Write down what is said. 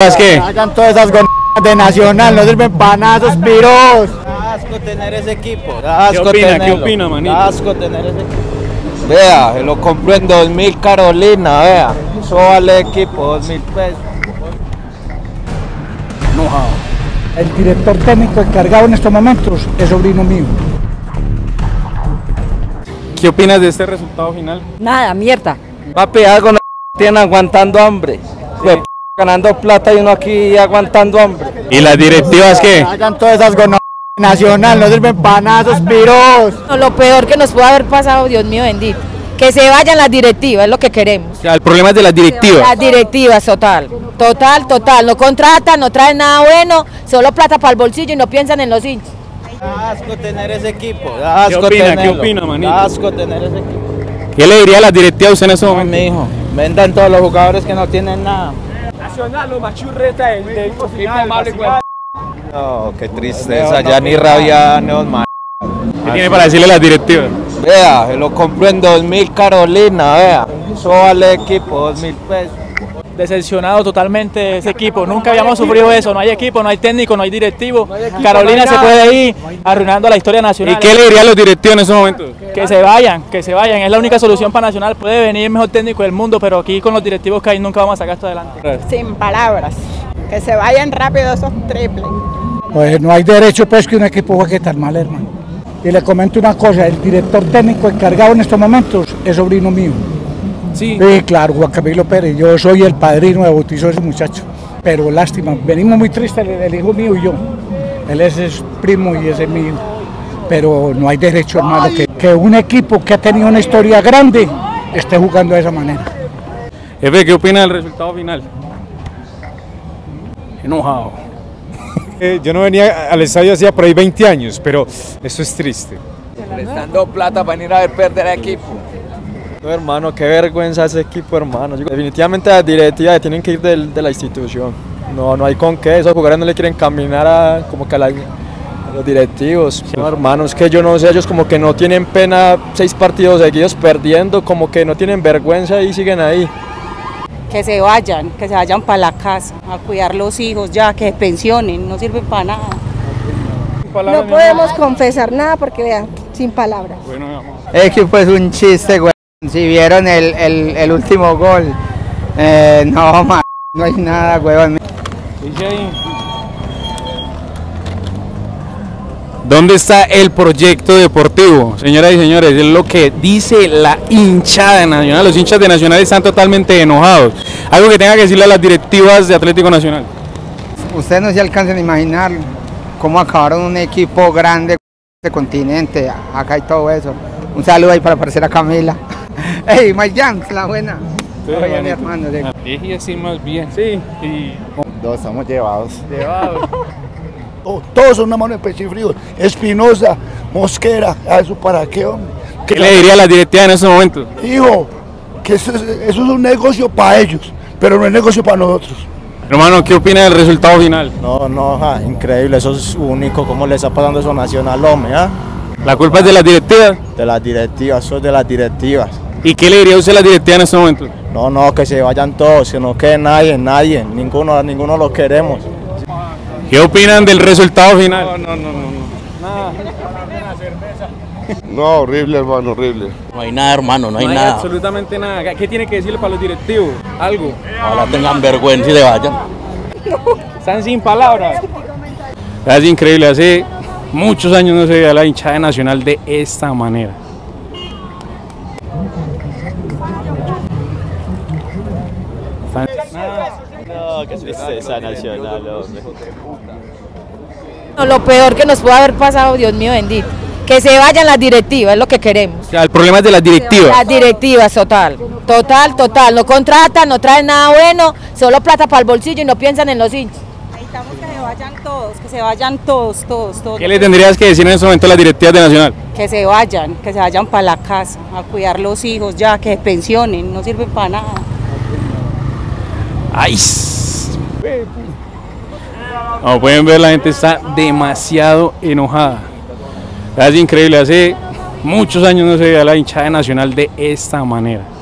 ¿Es que? Hagan todas esas gonas de Nacional, no sirven para nada esos piros. asco tener ese equipo. ¿Qué opina? ¿Qué opina, manito? asco tener ese equipo. Vea, lo compró en 2000 Carolina, vea. Eso vale equipo, 2000 pesos. El director técnico encargado en estos momentos es sobrino mío. ¿Qué opinas de este resultado final? Nada, mierda. Papi, algo no tienen aguantando hambre. Pues, ganando plata y uno aquí aguantando hambre. ¿Y las directivas qué? Hagan todas esas gonas Nacional, no sirven para nada esos piros. No, Lo peor que nos pudo haber pasado, Dios mío bendito. Que se vayan las directivas, es lo que queremos. O sea, el problema es de las directivas. Las directivas, total. Total, total. No contratan, no traen nada bueno, solo plata para el bolsillo y no piensan en los hinchas. Asco tener ese equipo. Asco opina? ¿Qué tenerlo. opina, manito? Asco tener ese equipo. ¿Qué le diría a las directivas usted en ese No, momento? mi hijo. Vendan todos los jugadores que no tienen nada. Nacional, machurreta del del No, qué tristeza. Ya ni rabia, no, man. ¿Qué tiene para decirle a las directivas? Vea, lo compró en 2000 Carolina, vea. Eso vale equipo, 2000 pesos. Decepcionado totalmente de ese equipo. Nunca habíamos sufrido eso. No hay equipo, no hay técnico, no hay directivo. Carolina se puede ir arruinando la historia ¿Y nacional. qué le diría a los directivos en ese momento? Que se vayan, que se vayan. Es la única solución para Nacional. Puede venir el mejor técnico del mundo, pero aquí con los directivos que hay nunca vamos a sacar esto adelante. sin palabras. Que se vayan rápido esos triples. Pues no hay derecho pues que un equipo juegue tan mal, hermano. Y le comento una cosa, el director técnico encargado en estos momentos es sobrino mío. Sí. Sí, claro, Juan Camilo Pérez, yo soy el padrino de bautizo de ese muchacho. Pero lástima, venimos muy tristes el, el hijo mío y yo. Él es, es primo y ese es hijo. Pero no hay derecho, hermano, que, que un equipo que ha tenido una historia grande esté jugando de esa manera. Jefe, ¿qué opina del resultado final? Enojado. Eh, yo no venía al estadio hacía por ahí 20 años, pero eso es triste. Prestando plata para ir a ver perder a equipo. No, hermano, qué vergüenza ese equipo, hermano. Definitivamente las directivas tienen que ir del- de la institución. No, no hay con qué. Esos jugadores no le quieren caminar a, como que a, la- a los directivos. No, hermano, es que yo no sé, ellos como que no tienen pena seis partidos seguidos perdiendo, como que no tienen vergüenza y siguen ahí. Que se vayan, que se vayan para la casa a cuidar los hijos ya, que se pensionen, no sirven para nada. No podemos confesar nada porque vean, sin palabras. Bueno, mi amor. Equipo es un chiste, güey. Si vieron el, el, el último gol, eh, no, ma, no hay nada, ahí. ¿Dónde está el proyecto deportivo? Señoras y señores, es lo que dice la hinchada de Nacional. Los hinchas de Nacional están totalmente enojados. Algo que tenga que decirle a las directivas de Atlético Nacional. Ustedes no se alcanzan a imaginar cómo acabaron un equipo grande de este continente, acá y todo eso. Un saludo ahí para la parcera Camila. Hey, Mike Yanks, la buena. Oye, mi hermano, de- Dije así más bien. Sí. Y Todos estamos llevados. Oh, todos son una mano de frío. Espinosa, Mosquera, ¿a ¿eso para qué, hombre? ¿Qué le diría a las directivas en ese momento? Hijo, que eso, es- eso es un negocio para ellos, pero no es negocio para nosotros. Hermano, ¿qué opina del resultado final? No, no, ja, increíble, eso es único, cómo le está pasando eso a Nacional, hombre, ¿ah? ¿La culpa es de las directivas? De las directivas, eso es de las directivas. ¿Y qué le diría usted a las directivas en ese momento? No, no, que se vayan todos, que no quede nadie, nadie, ninguno, ninguno lo queremos. ¿Qué opinan del resultado final? No, no, no, No, horrible, hermano, horrible. No hay nada, hermano, no hay No hay nada. absolutamente nada. ¿Qué tiene que decirle para los directivos? Algo. Ojalá tengan vergüenza y se vayan. Están sin palabras. Es increíble, hace muchos años no se veía la hinchada nacional de esta manera. No, Nacional, hombre. Lo peor que nos pudo haber pasado, Dios mío bendito. Que se vayan las directivas, es lo que queremos. El problema es de las directivas. Las directivas, total. Total, total. No contratan, no traen nada bueno, solo plata para el bolsillo y no piensan en los hinchas. Necesitamos que se vayan todos, que se vayan todos, todos, todos. ¿Qué le tendrías que decir en ese momento a las directivas de Nacional? Que se vayan, que se vayan para la casa a cuidar los hijos ya, que se pensionen, no sirven para nada. ¡Ay! Como pueden ver, la gente está demasiado enojada. Es increíble, hace muchos años no se veía la hinchada nacional de esta manera.